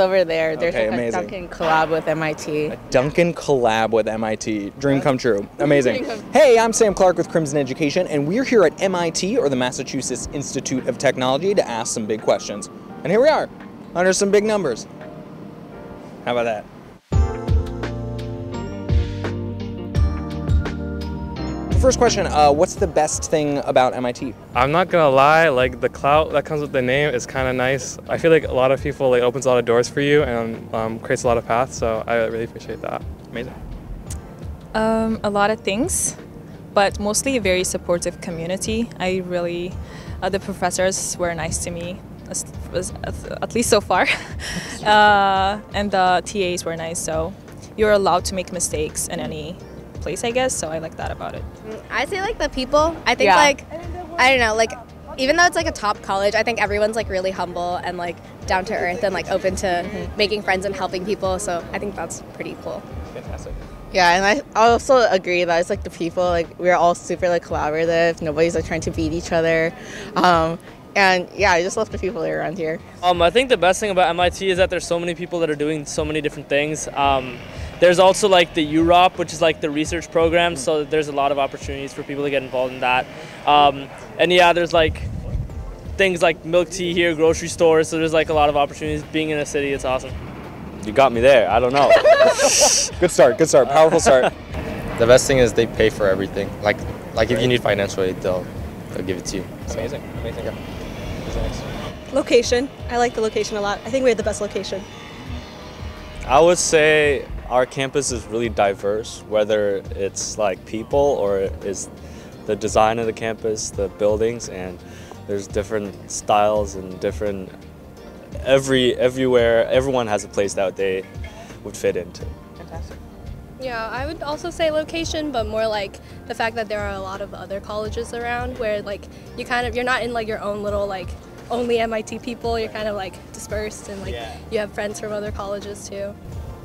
over there. There's Okay, like amazing. a Dunkin' collab with MIT. A Dunkin' collab with MIT. Dream come true. Amazing. Hey, I'm Sam Clark with Crimson Education, and we're here at MIT, or the Massachusetts Institute of Technology, to ask some big questions. And here we are, under some big numbers. How about that? First question, uh, what's the best thing about MIT? I'm not gonna lie, like the clout that comes with the name is kind of nice. I feel like a lot of people like opens a lot of doors for you and um, creates a lot of paths. So I really appreciate that. Amazing. Um, a lot of things, but mostly a very supportive community. I really, uh, the professors were nice to me, as, as, at least so far, uh, and the TAs were nice. So you're allowed to make mistakes in any place, I guess. So I like that about it. I say like the people. I think Yeah. like I don't know, like even though it's like a top college, I think everyone's like really humble and like down to earth and like open to making friends and helping people. So I think that's pretty cool. Fantastic. Yeah, and I also agree that it's like the people, like we're all super like collaborative. Nobody's like trying to beat each other. Um, and yeah, I just love the people that are around here. Um, I think the best thing about MIT is that there's so many people that are doing so many different things. Um, there's also like the UROP, which is like the research program, so there's a lot of opportunities for people to get involved in that. Um, and yeah, there's like things like milk tea here, grocery stores, so there's like a lot of opportunities. Being in a city, it's awesome. You got me there. I don't know. Good start, good start, powerful start. The best thing is they pay for everything. Like, like if you need financial aid, they'll, they'll give it to you. Amazing, amazing. Location. I like the location a lot. I think we have the best location. I would say our campus is really diverse, whether it's like people or is the design of the campus, the buildings, and there's different styles and different every everywhere. Everyone has a place that they would fit into. Fantastic. Yeah, I would also say location, but more like the fact that there are a lot of other colleges around where like you kind of you're not in like your own little like only MIT people. You're kind of like dispersed and like you have friends from other colleges too.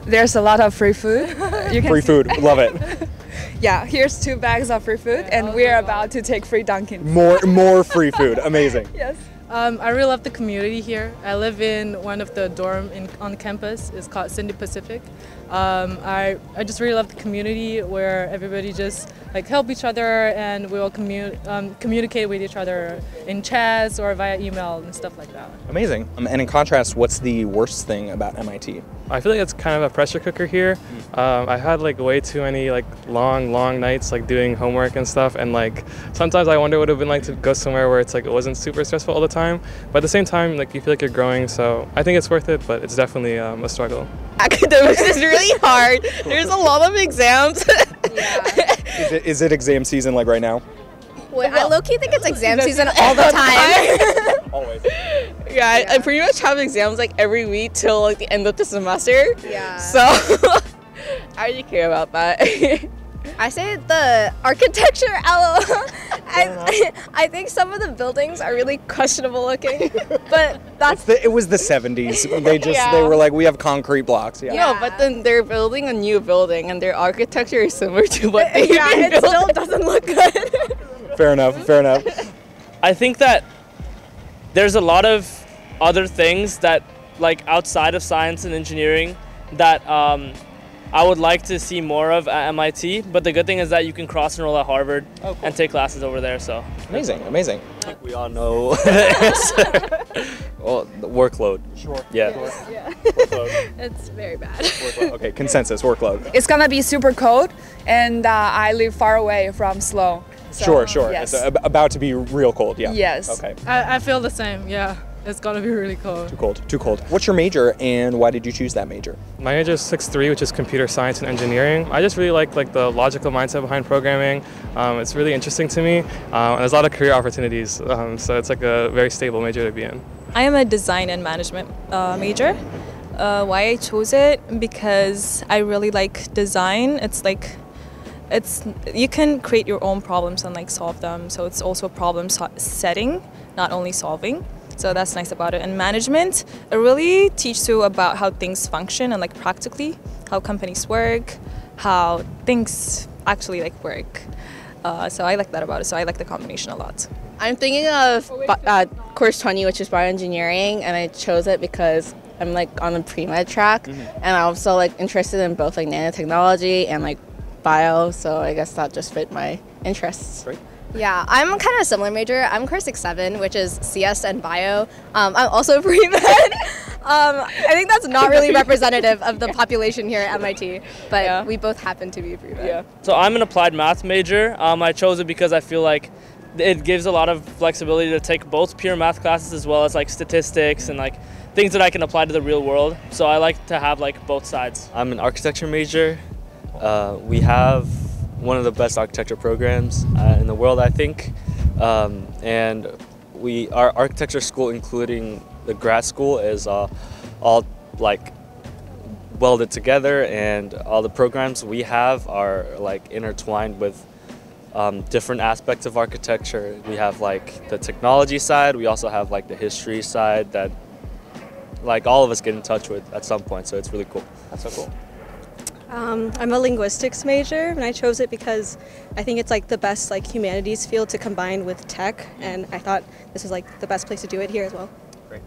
There's a lot of free food. You can Free see- food, love it. Yeah, here's two bags of free food, and we're about to take free Dunkin'. More, more free food, amazing. Yes. Um, I really love the community here. I live in one of the dorm in, on campus. It's called Sidney-Pacific. Um, I, I just really love the community where everybody just like help each other and we all commu- um, communicate with each other in chats or via email and stuff like that. Amazing. Um, and in contrast, what's the worst thing about MIT? I feel like it's kind of a pressure cooker here. Um, I had like way too many like long, long nights like doing homework and stuff, and like sometimes I wonder what it would have been like to go somewhere where it's like it wasn't super stressful all the time. But at the same time, like you feel like you're growing, so I think it's worth it. But it's definitely um, a struggle. Academics is really hard. There's a lot of exams. Is it, is it exam season like right now? Wait, I low key think it's exam season all the time. Always. yeah, I, I pretty much have exams like every week till like the end of the semester. Yeah. So I really care about that. I say the architecture. LOL. I, I think some of the buildings are really questionable looking, but that's The, it was the 70s. They just they were like, we have concrete blocks. Yeah. No, but then they're building a new building and their architecture is similar to what they yeah, it still doesn't look good. Fair enough. Fair enough. I think that there's a lot of other things that, like outside of science and engineering, that um, I would like to see more of at MIT. But the good thing is that you can cross enroll at Harvard and take classes over there. So Amazing. Amazing. We all know the well, the workload. Sure. Yeah. Yeah. It's very bad. Workload. Okay. Consensus. Workload. It's gonna be super cold, and uh, I live far away from Sloan. So, sure. Sure. Yes. It's about to be real cold. Yeah. Yes. Okay. I, I feel the same, yeah. It's gonna be really cold. Too cold. Too cold. What's your major and why did you choose that major? My major is 6-3, which is computer science and engineering. I just really like like the logical mindset behind programming. Um, it's really interesting to me, um, and there's a lot of career opportunities. Um, so it's like a very stable major to be in. I am a design and management uh, major. Uh, why I chose it because I really like design. It's like it's you can create your own problems and like solve them. So it's also a problem so- setting, not only solving. So that's nice about it. And management, it really teaches you about how things function and like practically how companies work, how things actually like work. Uh, so I like that about it. So I like the combination a lot. I'm thinking of uh, course 20, which is bioengineering, and I chose it because I'm like on the pre med track, Mm-hmm. and I'm also like interested in both like nanotechnology and like bio. So I guess that just fit my interests. Right. Yeah, I'm kind of a similar major. I'm course 6-7, which is CS and bio. Um, I'm also pre-med. um, I think that's not really representative of the population here at MIT, but we both happen to be pre-med. Yeah. So I'm an applied math major. Um, I chose it because I feel like it gives a lot of flexibility to take both pure math classes as well as like statistics and like things that I can apply to the real world. So I like to have like both sides. I'm an architecture major. Uh, we have one of the best architecture programs uh, in the world, I think. Um, and we, our architecture school, including the grad school, is uh, all like welded together, and all the programs we have are like intertwined with um, different aspects of architecture. We have like the technology side. We also have like the history side that like all of us get in touch with at some point. So it's really cool. That's so cool. Um, I'm a linguistics major, and I chose it because I think it's like the best like humanities field to combine with tech, and I thought this was like the best place to do it here as well. Great.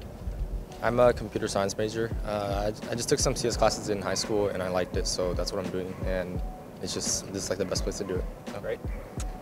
I'm a computer science major. Uh, I, I just took some CS classes in high school and I liked it, so that's what I'm doing. And it's just this is like the best place to do it. Great.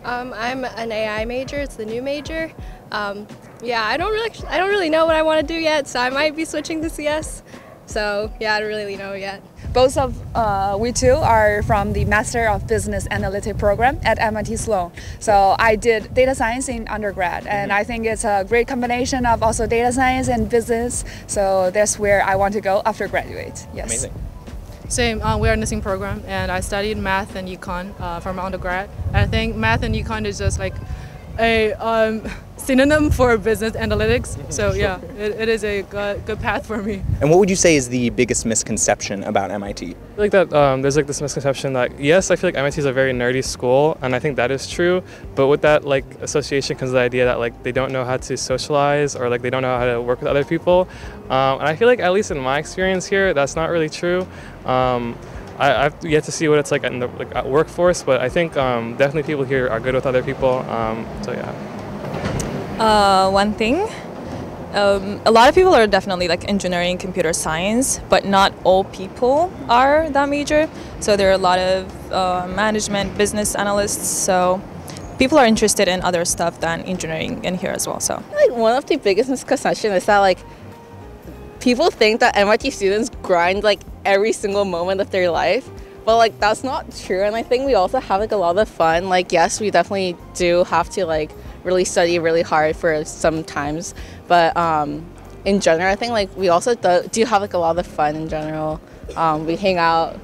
Um, I'm an AI major. It's the new major. Um, yeah, I don't really, I don't really know what I want to do yet, so I might be switching to CS. So yeah, I don't really know yet. Both of uh, we two are from the Master of Business Analytic program at MIT Sloan. So I did data science in undergrad, and I think it's a great combination of also data science and business. So that's where I want to go after graduate. Yes. Amazing. Same, uh, we are in the same program, and I studied math and econ uh, from undergrad. And I think math and econ is just like a um, synonym for business analytics. So yeah, it, it is a good, good path for me. And what would you say is the biggest misconception about MIT? I feel like that um, there's like this misconception that yes, I feel like MIT is a very nerdy school, and I think that is true. But with that like association comes the idea that like they don't know how to socialize or like they don't know how to work with other people. Um, and I feel like at least in my experience here, that's not really true. Um, I, I've yet to see what it's like in the like, at workforce, but I think um, definitely people here are good with other people. Um, so yeah. Uh, one thing, um, a lot of people are definitely like engineering, computer science, but not all people are that major. So there are a lot of uh, management, business analysts. So people are interested in other stuff than engineering in here as well. So like one of the biggest misconceptions is that like people think that MIT students grind like every single moment of their life. But like that's not true and i think we also have like a lot of fun. Like yes we definitely do have to like really study really hard for some times but um in general i think like we also do, do have like a lot of fun in general. Um, we hang out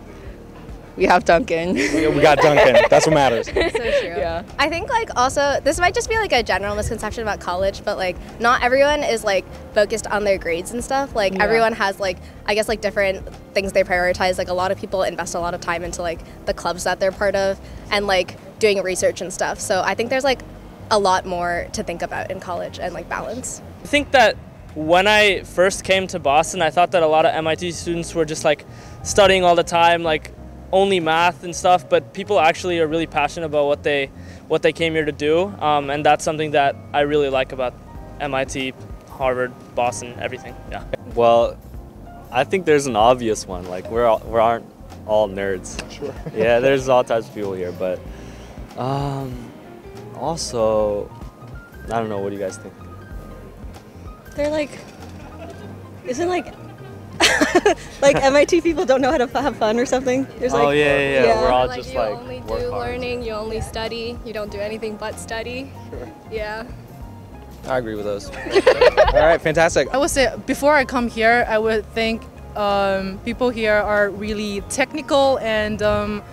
we have Dunkin' we, we got Dunkin' that's what matters so true. Yeah. I think like also this might just be like a general misconception about college, but like not everyone is like focused on their grades and stuff. Like Yeah. everyone has like I guess like different things they prioritize. Like a lot of people invest a lot of time into like the clubs that they're part of and like doing research and stuff. So I think there's like a lot more to think about in college and like balance. I think that when I first came to Boston, I thought that a lot of MIT students were just like studying all the time, like only math and stuff. But people actually are really passionate about what they what they came here to do, um, and that's something that I really like about MIT, Harvard, Boston, everything. Yeah. Well, I think there's an obvious one. Like we're all, we aren't all nerds. Sure. yeah, there's all types of people here, but um, also, I don't know. What do you guys think? They're like, isn't like, like MIT people don't know how to f- have fun or something. There's oh like, yeah, yeah, yeah. We're all like just you like only do hard. learning, you only study, you don't do anything but study. Yeah. I agree with those. all right fantastic I would say before I come here, I would think um, people here are really technical and um,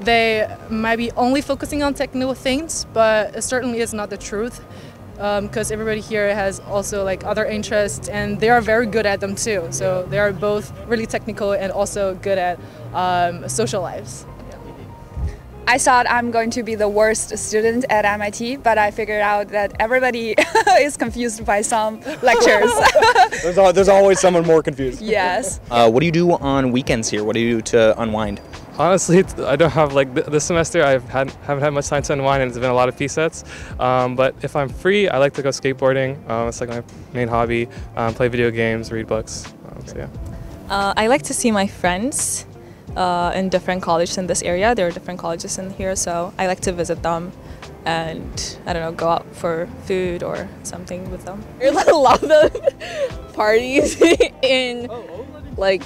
they might be only focusing on technical things, but it certainly is not the truth. Because everybody here has also like other interests, and they are very good at them too. So they are both really technical and also good at um, social lives. I thought I'm going to be the worst student at MIT, but I figured out that everybody is confused by some lectures. there's, al- there's always someone more confused yes. uh, what do you do on weekends here what do you do to unwind Honestly, I don't have like th- this semester. I've had haven't had much time to unwind, and it's been a lot of P sets. Um, but if I'm free, I like to go skateboarding. Um, it's like my main hobby. Um, play video games, read books. Um, so yeah. Uh, I like to see my friends uh, in different colleges in this area. There are different colleges in here, so I like to visit them and I don't know, go out for food or something with them. There's a lot of parties in like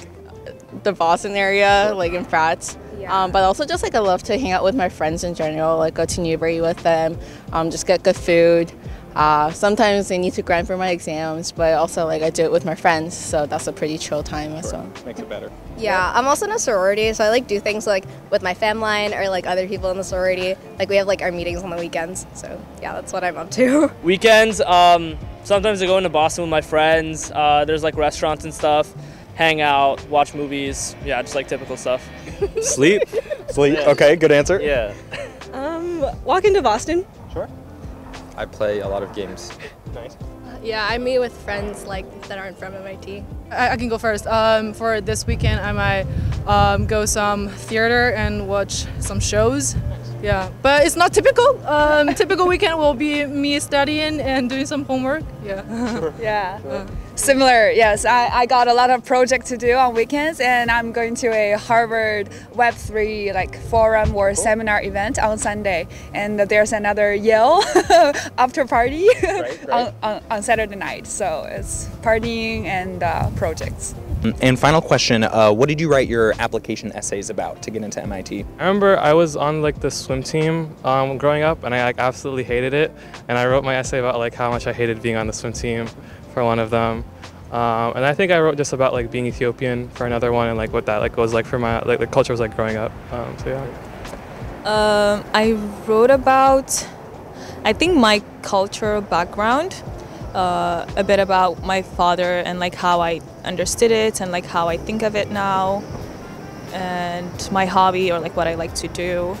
the Boston area, like in frats. Um, but also just like I love to hang out with my friends in general, like go to Newbury with them, um, just get good food. Uh, sometimes I need to grind for my exams, but also like I do it with my friends, so that's a pretty chill time as well. Makes it better. Yeah, I'm also in a sorority, so I like do things like with my fam line or like other people in the sorority. Like we have like our meetings on the weekends, so yeah, that's what I'm up to. Weekends, um, sometimes I go into Boston with my friends. Uh, there's like restaurants and stuff. Hang out, watch movies. Yeah, just like typical stuff. Sleep. Sleep. Okay, good answer. Yeah. Um, walk into Boston. Sure. I play a lot of games. Nice. Yeah, I meet with friends like that aren't from MIT. I, I can go first. Um, for this weekend, I might um, go some theater and watch some shows. Yeah, but it's not typical. Um, typical weekend will be me studying and doing some homework. Yeah. Sure. Yeah. Similar, yes. I, I got a lot of project to do on weekends, and I'm going to a Harvard Web3 like forum or seminar event on Sunday, and there's another Yale after party on, on, on Saturday night. So it's partying and uh, projects. And final question: uh, What did you write your application essays about to get into MIT? I remember I was on like the swim team um, growing up, and I like absolutely hated it. And I wrote my essay about like how much I hated being on the swim team for one of them. Um, and I think I wrote just about like being Ethiopian for another one, and like what that like was like for my like the culture was like growing up. Um, so yeah. Um, I wrote about, I think my cultural background, uh, a bit about my father and like how I understood it and like how I think of it now, and my hobby or like what I like to do,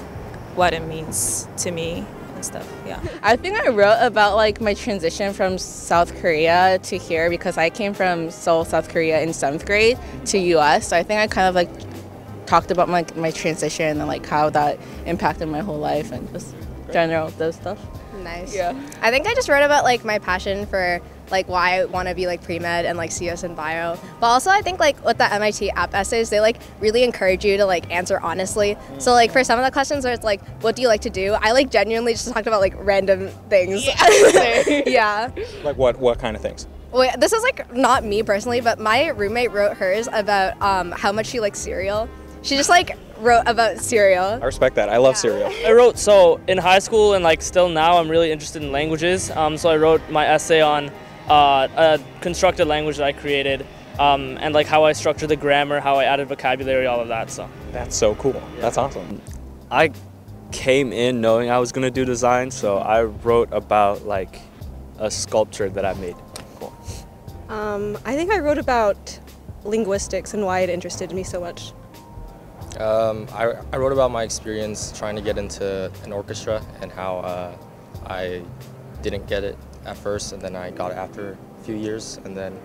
what it means to me and stuff. Yeah. I think I wrote about like my transition from South Korea to here because I came from Seoul, South Korea in seventh grade to US. So I think I kind of like talked about my, my transition and like how that impacted my whole life and just general those stuff. Nice. Yeah. I think I just wrote about like my passion for like why I want to be like pre-med and like CS and bio. But also I think like with the MIT app essays, they like really encourage you to like answer honestly. So like for some of the questions where it's like, what do you like to do? I like genuinely just talked about like random things. Yeah. Like what? What kind of things? Wait, this is like not me personally, but my roommate wrote hers about um, how much she likes cereal. She just like wrote about cereal. I respect that. I love cereal. I wrote so in high school and like still now I'm really interested in languages. Um, so I wrote my essay on uh, a constructed language that I created um, and like how I structured the grammar, how I added vocabulary, all of that. So That's so cool. That's awesome. I came in knowing I was gonna do design, so I wrote about like a sculpture that I made. Um, I think I wrote about linguistics and why it interested me so much. Um, I, I wrote about my experience trying to get into an orchestra and how uh, I didn't get it at first, and then I got it after a few years, and then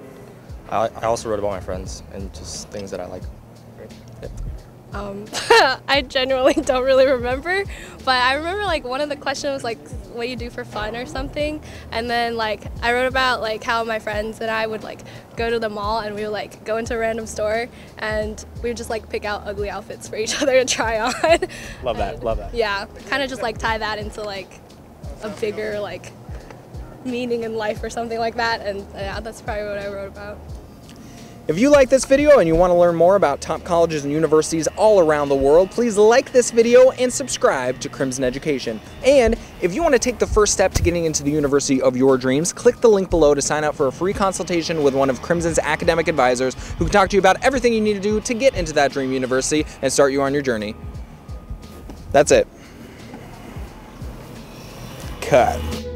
I, I also wrote about my friends and just things that I like. Um, I genuinely don't really remember, but I remember like one of the questions was like what you do for fun or something, and then like I wrote about like how my friends and I would like go to the mall and we would like go into a random store and we would just like pick out ugly outfits for each other to try on. Love that. Love that. yeah, kind of just like tie that into like a bigger like meaning in life or something like that, and yeah, that's probably what I wrote about. If you like this video and you want to learn more about top colleges and universities all around the world, please like this video and subscribe to Crimson Education. And if you want to take the first step to getting into the university of your dreams, click the link below to sign up for a free consultation with one of Crimson's academic advisors who can talk to you about everything you need to do to get into that dream university and start you on your journey. That's it. Cut.